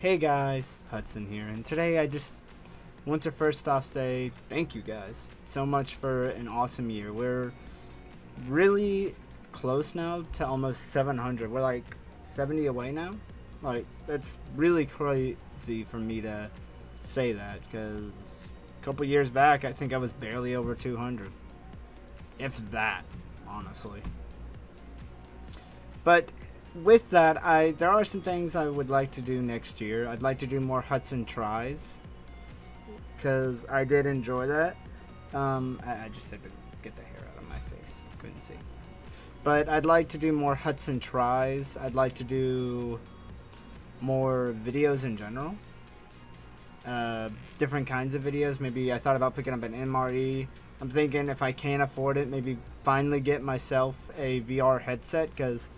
Hey guys, Hudson here, and today I just want to first off say thank you guys so much for an awesome year. We're really close now to almost 700. We're like 70 away now. Like, that's really crazy for me to say that because a couple years back, I think I was barely over 200. If that, honestly. But with that, I there are some things I would like to do next year. I'd like to do more Hudson tries because I did enjoy that. Um, I, I, just had to get the hair out of my face. Couldn't see. But I'd like to do more Hudson tries. I'd like to do more videos in general. Uh, different kinds of videos. Maybe I thought about picking up an MRE. I'm thinking if I can't afford it, maybe finally get myself a VR headset because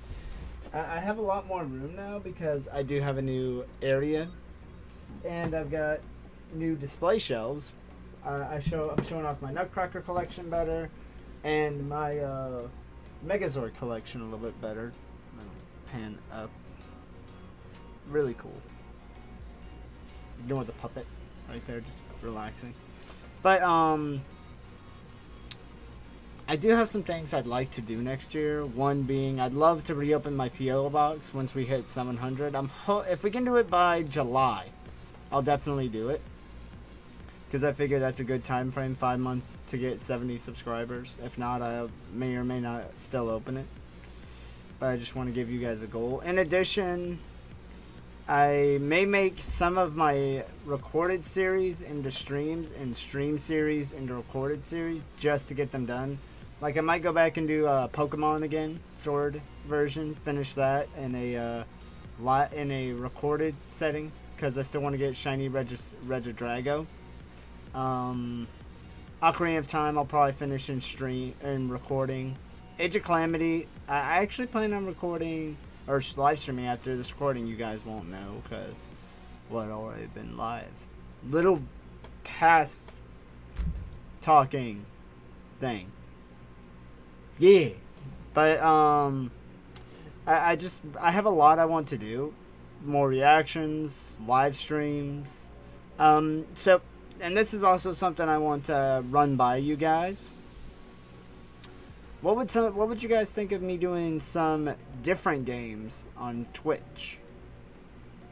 I have a lot more room now because I do have a new area, and I've got new display shelves. Uh, I show I'm showing off my Nutcracker collection better, and my uh, Megazord collection a little bit better. Pan up. It's really cool. Ignore the puppet right there, just relaxing. But um, I do have some things I'd like to do next year. One being, I'd love to reopen my PO box once we hit 700. I'm if we can do it by July, I'll definitely do it. Because I figure that's a good time frame, five months to get 70 subscribers. If not, I may or may not still open it. But I just want to give you guys a goal. In addition, I may make some of my recorded series into streams and stream series into recorded series just to get them done. Like I might go back and do uh, Pokemon again, Sword version, finish that in a uh, lot in a recorded setting because I still want to get Shiny Regis Regidrago. Um, Ocarina of Time I'll probably finish in stream and recording. Age of Calamity I actually plan on recording or live streaming after this recording. You guys won't know because well, it already been live. Little past talking thing. Yeah. But um I, I just I have a lot I want to do. More reactions, live streams. Um so and this is also something I want to run by you guys. What would some what would you guys think of me doing some different games on Twitch?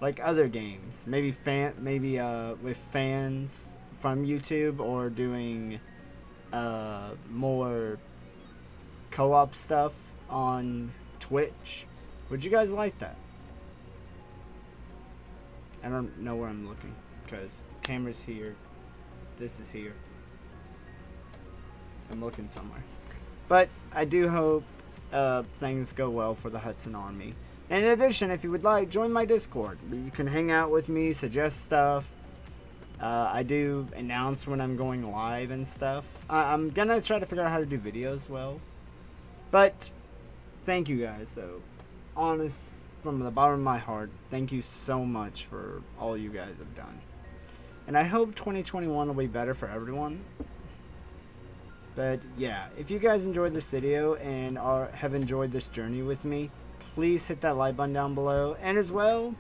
Like other games. Maybe fan maybe uh with fans from YouTube or doing uh more co-op stuff on Twitch. Would you guys like that? I don't know where I'm looking because the camera's here. This is here. I'm looking somewhere. But I do hope uh, things go well for the Hudson Army. In addition, if you would like, join my Discord. You can hang out with me, suggest stuff. Uh, I do announce when I'm going live and stuff. I I'm gonna try to figure out how to do videos well. But thank you guys though. Honest from the bottom of my heart, thank you so much for all you guys have done. And I hope 2021 will be better for everyone. But yeah, if you guys enjoyed this video and are have enjoyed this journey with me, please hit that like button down below. And as well,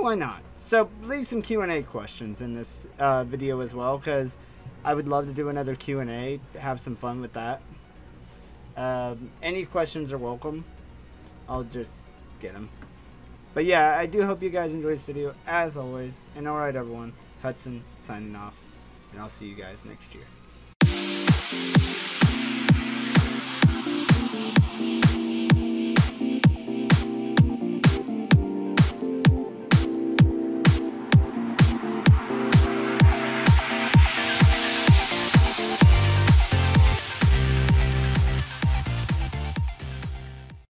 why not? So leave some Q&A questions in this uh, video as well, because I would love to do another Q&A, have some fun with that. Um, any questions are welcome. I'll just get them. But yeah, I do hope you guys enjoyed this video, as always. And alright everyone, Hudson signing off. And I'll see you guys next year.